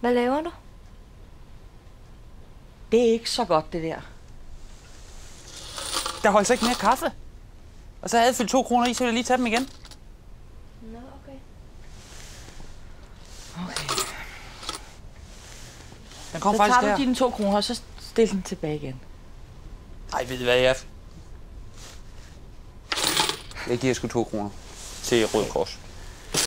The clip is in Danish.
Hvad laver du? Det er ikke så godt, det der. Der holdt så ikke mere kaffe. Og så havde jeg fyldt to kroner i, så ville jeg lige tage dem igen. Nå, okay. Okay. Den kom så faktisk tager du der. dine to kroner, og så stiller den tilbage igen. Ej, ved du hvad, jeg... Jeg giver sgu to kroner til Røde Kors.